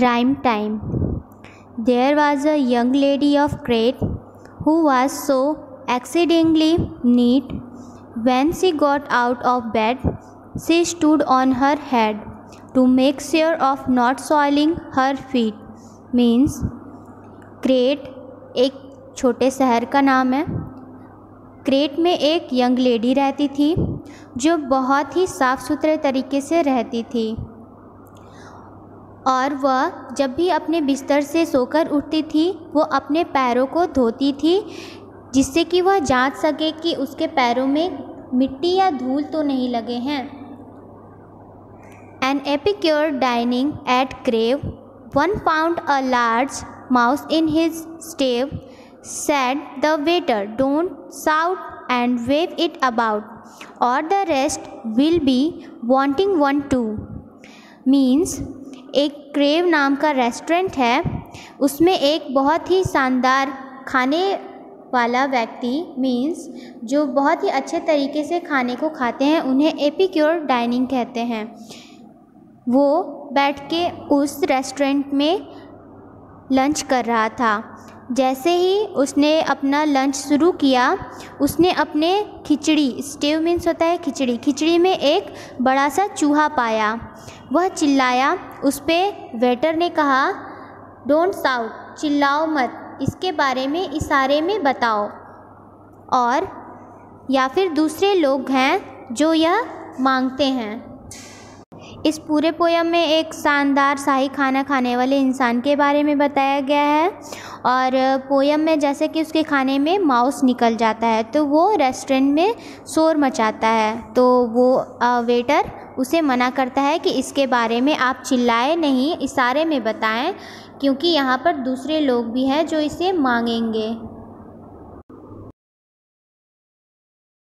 Rhyme time. There was a young lady of Crete who was so exceedingly neat. When she got out of bed, she stood on her head to make sure of not soiling her feet. Means क्रेट एक छोटे शहर का नाम है crate में एक young lady रहती थी जो बहुत ही साफ़ सुथरे तरीके से रहती थी और वह जब भी अपने बिस्तर से सोकर उठती थी, वो अपने पैरों को धोती थी, जिससे कि वह जाँच सके कि उसके पैरों में मिट्टी या धूल तो नहीं लगे हैं। An epicure dining at Crewe one pound a large mouse in his stew said the waiter don't shout and wave it about or the rest will be wanting one too means एक crave नाम का restaurant है। उसमें एक बहुत ही शानदार खाने वाला व्यक्ति मीन्स जो बहुत ही अच्छे तरीके से खाने को खाते हैं, उन्हें एपिक्योर डाइनिंग कहते हैं। वो बैठ के उस रेस्टोरेंट में लंच कर रहा था। जैसे ही उसने अपना लंच शुरू किया, उसने अपने खिचड़ी स्टेव मीन्स होता है खिचड़ी खिचड़ी में एक बड़ा सा चूहा पाया। वह चिल्लाया। उस पर वेटर ने कहा डोंट साउट चिल्लाओ मत, इसके बारे में इशारे में बताओ। और, या फिर दूसरे लोग हैं जो यह मांगते हैं। इस पूरे पोयम में एक शानदार शाही खाना खाने वाले इंसान के बारे में बताया गया है। और, पोयम में जैसे कि उसके खाने में माउस निकल जाता है तो वो रेस्टोरेंट में शोर मचाता है। तो वो वेटर उसे मना करता है कि इसके बारे में आप चिल्लाए नहीं, इशारे में बताएँ, क्योंकि यहाँ पर दूसरे लोग भी हैं जो इसे मांगेंगे।